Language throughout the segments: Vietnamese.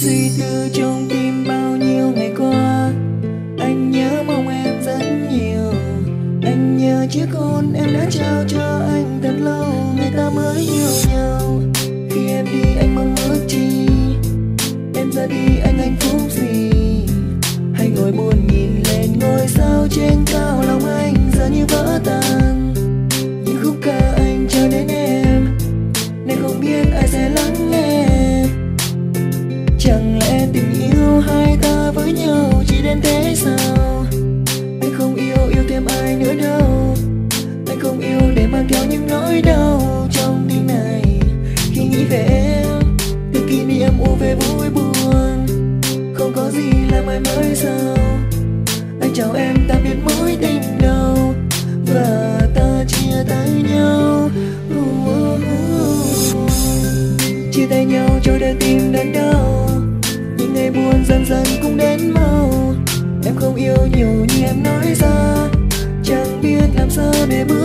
suy tư trong tim bao nhiêu ngày qua, anh nhớ mong em rất nhiều. Anh nhớ chiếc hôn em đã trao cho anh thật lâu, người ta mới yêu nhau. Khi em đi, anh mong ước chi em ra đi, anh hạnh phúc gì? Hay ngồi buồn nhìn lên ngôi sao trên cao, lòng anh giờ như vỡ tan. Những khúc ca anh chờ đến em, nên không biết ai sẽ lắng nghe chẳng lẽ tình yêu hai ta với nhau chỉ đến thế sao? Anh không yêu yêu thêm ai nữa đâu. Anh không yêu để mang theo những nỗi đau trong tim này. Khi nghĩ về em từ kỷ niệm u về vui buồn. Không có gì là mãi mãi sao? Anh chào em, ta biệt mối tình đầu và ta chia tay nhau. Chia tay nhau cho đời tim đớn đau buồn dần dần cũng đến mau. Em không yêu nhiều như em nói ra. Chẳng biết làm sao để bước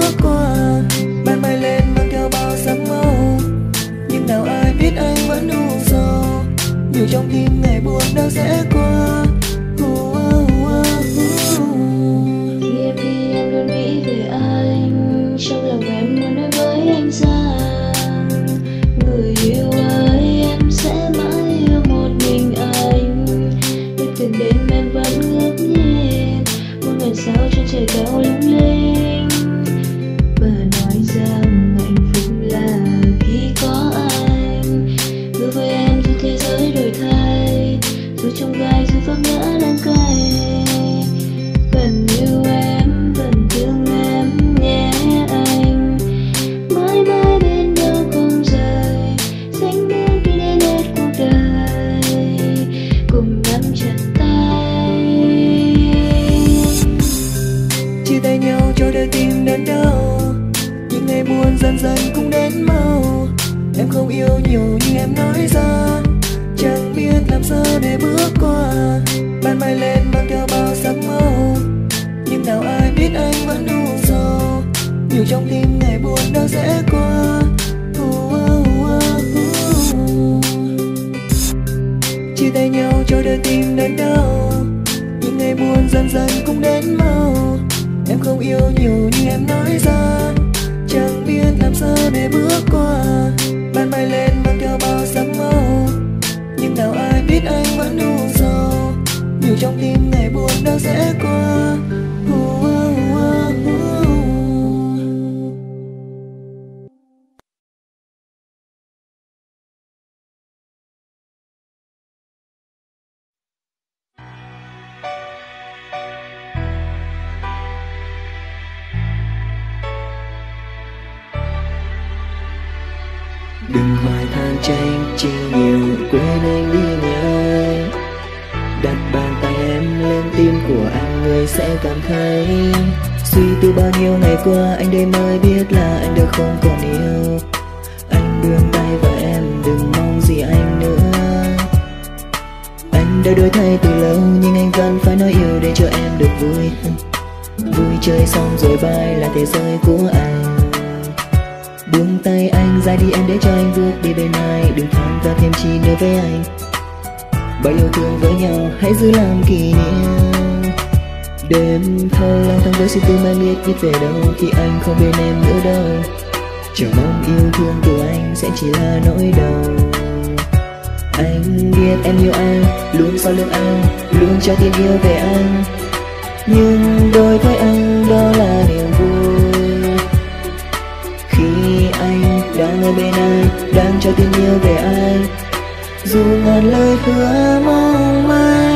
trong gai, dù vấp ngã đang cay. Vẫn yêu em vẫn thương em, nhé anh. Mãi mãi bên nhau không rời, xanh biếc đi đến hết cuộc đời. Cùng nắm chặt tay. Chia tay nhau cho đời tim đớn đau. Những ngày buồn dần dần cũng đến mau. Em không yêu nhiều như em nói ra chẳng biết làm sao để bước qua. Ban mai lên mang theo bao sắc màu. Nhưng nào ai biết anh vẫn đủ sầu nhiều trong tim ngày buồn đâu sẽ qua. Uh, uh, uh. chia tay nhau cho đời tim đớn đau. Những ngày buồn dần dần cũng đến mau. Em không yêu nhiều như em nói ra. Chẳng biết làm sao để bước qua. Ban mai lên nhiều trong tim ngày buồn đâu sẽ qua. Sẽ suy tư bao nhiêu ngày qua, anh đây mới biết là anh đã không còn yêu. Anh buông tay và em đừng mong gì anh nữa. Anh đã đổi thay từ lâu, nhưng anh vẫn phải nói yêu để cho em được vui. Vui chơi xong rồi bay là thế giới của anh. Buông tay anh, ra đi em để cho anh bước đi bên ai. Đừng than gia thêm chi nữa với anh. Bao yêu thương với nhau, hãy giữ làm kỷ niệm đêm thâu lang thang với suy tư mai biết biết về đâu khi anh không bên em nữa đâu. Chờ mong yêu thương của anh sẽ chỉ là nỗi đau. Anh biết em yêu anh luôn sau lưng anh, luôn cho tin yêu về anh. Nhưng đối với anh đó là niềm vui. Khi anh đang ở bên ai đang cho tin yêu về anh, dù ngàn lời hứa mong manh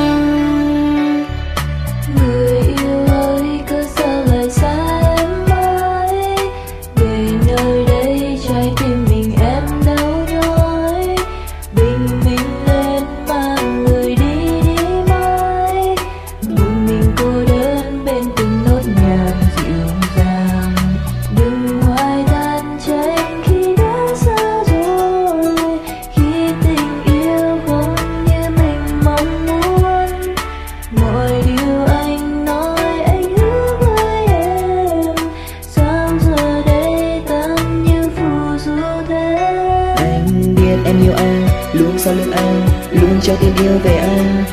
em yêu anh, Luôn sau lưng anh, Luôn cho tình yêu về anh.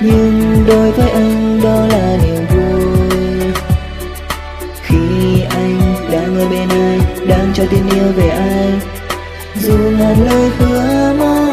Nhưng đối với anh, đó là niềm vui. Khi anh đang ở bên ai, Đang cho tình yêu về ai, Dù ngàn lời hứa mong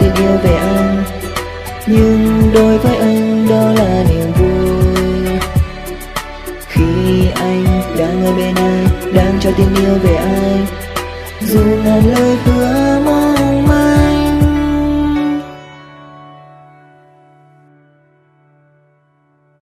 tình yêu về anh Nhưng đối với anh đó là niềm vui. Khi anh đang ở bên ai Đang cho tình yêu về ai Dù ngàn lời hứa mong